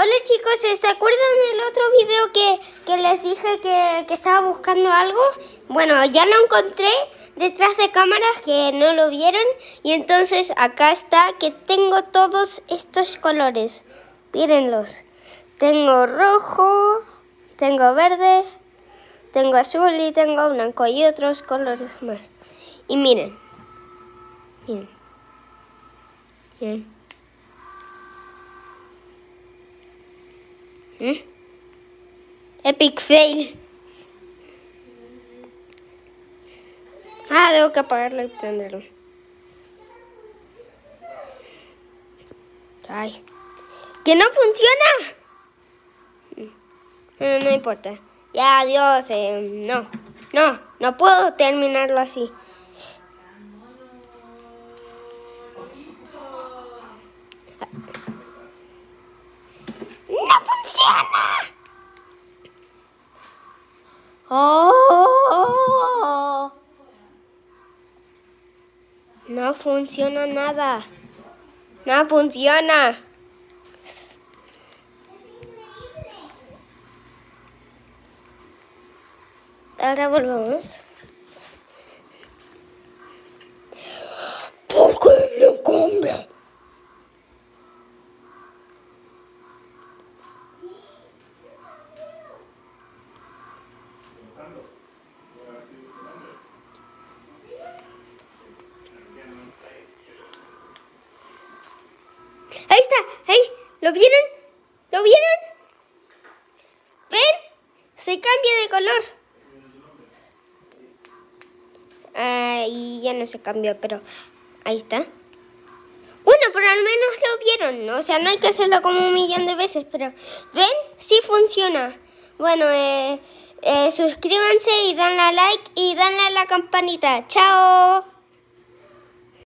Hola chicos, ¿se acuerdan del otro video que, que les dije que, que, estaba buscando algo? Bueno, ya lo encontré detrás de cámaras que no lo vieron y entonces acá está que tengo todos estos colores. Mírenlos. Tengo rojo, tengo verde, tengo azul y tengo blanco y otros colores más. Y miren. Miren. Miren. ¿Eh? Epic fail. Ah, debo que apagarlo y prenderlo. Ay. ¡Que no funciona! No, no importa. Ya, adiós. Eh, no, no, no puedo terminarlo así. Oh. No funciona nada. No funciona. Ahora volvamos. ¿Por qué no cambia? Ahí está, ahí, ¿lo vieron? ¿Lo vieron? ¿Ven? Se cambia de color. Ah, y ya no se cambió, pero ahí está. Bueno, pero al menos lo vieron, o sea, no hay que hacerlo como un millón de veces, pero ¿ven? Sí funciona. Bueno, eh, eh, suscríbanse y danle a like y danle a la campanita. ¡Chao!